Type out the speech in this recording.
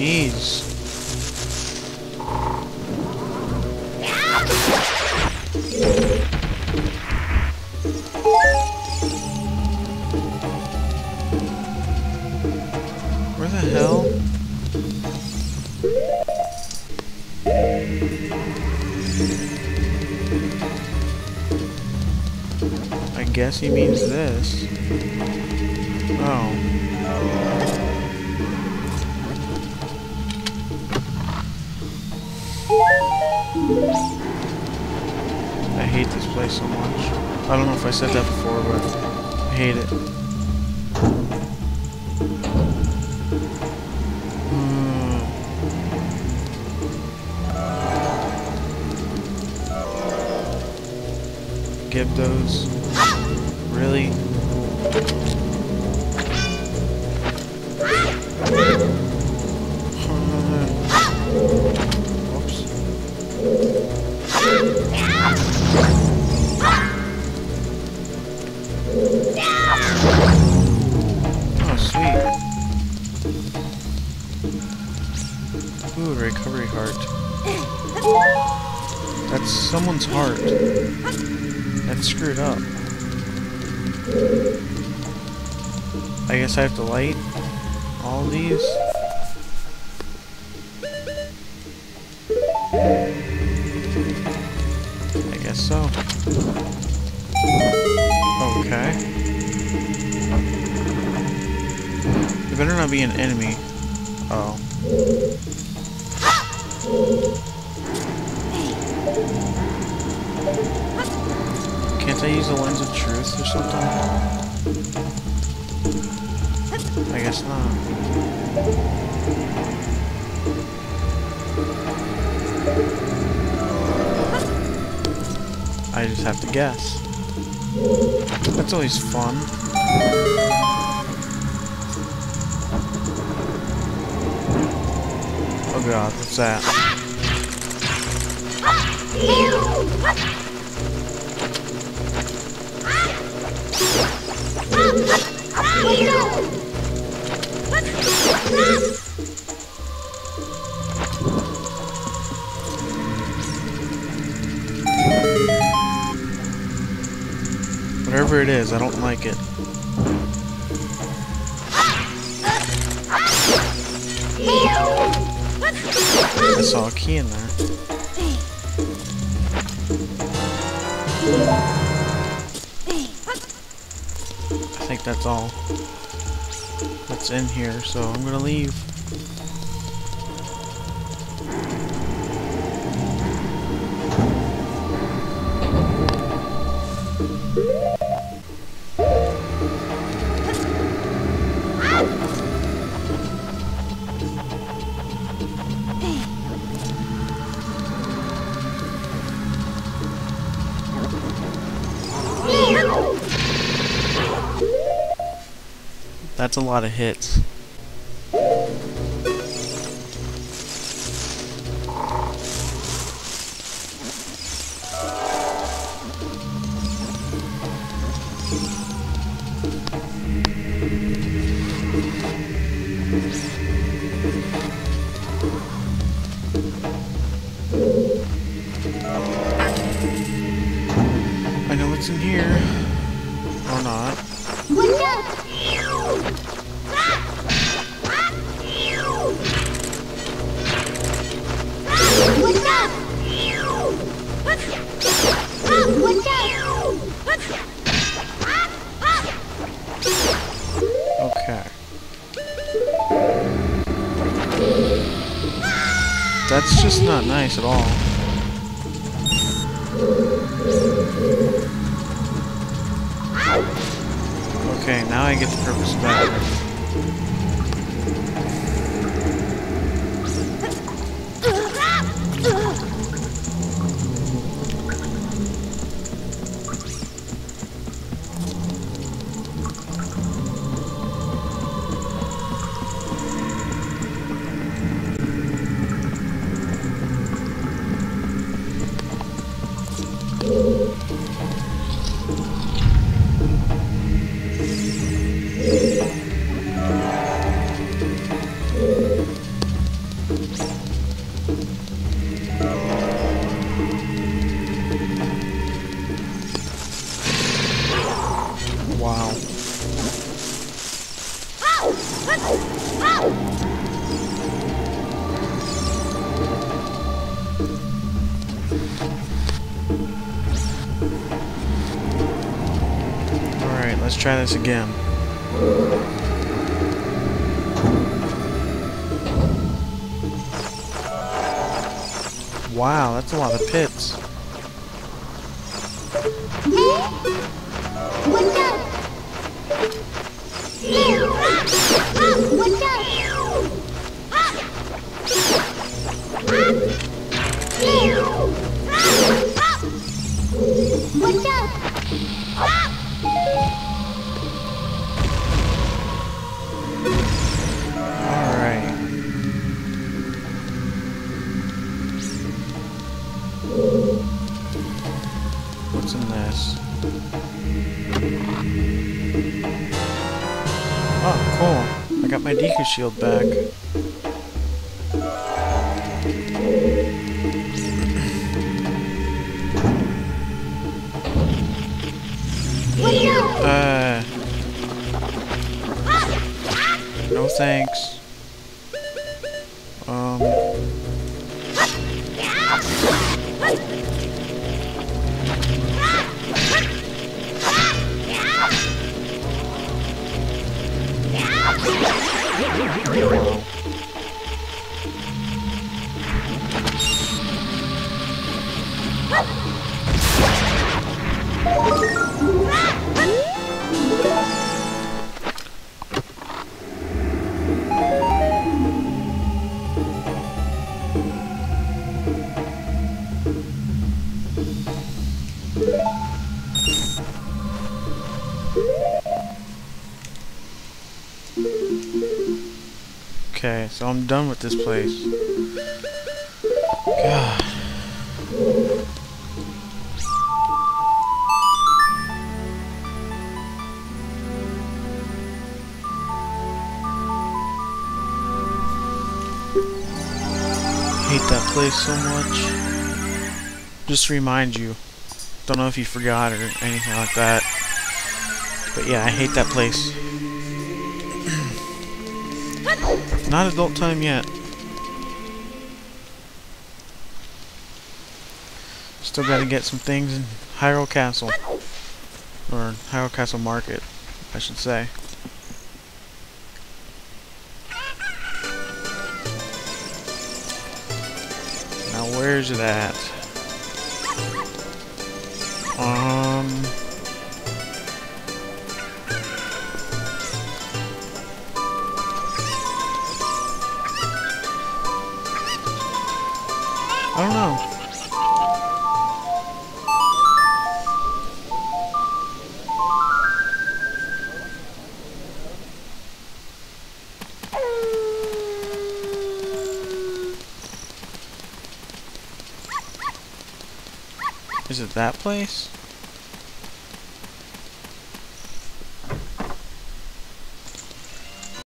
Jeez. Where the hell? I guess he means this. Oh. I hate this place so much. I don't know if I said that before, but I hate it. Hmm. Gibdos. Really? Oh, someone's heart. That's screwed up. I guess I have to light all these. I guess so. Okay. You better not be an enemy. Oh. Can't I use the lens of truth or something? I guess not. I just have to guess. That's always fun. Oh god, what's that? Ah! Ah! Is, I don't like it. I saw a key in there. I think that's all that's in here, so I'm gonna leave. That's a lot of hits. I know what's in here. That's not nice at all. Okay, now I get the purpose of Wow. Alright, let's try this again. Wow, that's a lot of pits. Watch Deku shield back. Uh. No thanks. Okay, so I'm done with this place. God. Hate that place so much. Just to remind you. Don't know if you forgot or anything like that. But yeah, I hate that place. Not adult time yet. Still gotta get some things in Hyrule Castle. Or Hyrule Castle Market, I should say. Now where's it at? Um... I don't know. Is it that place?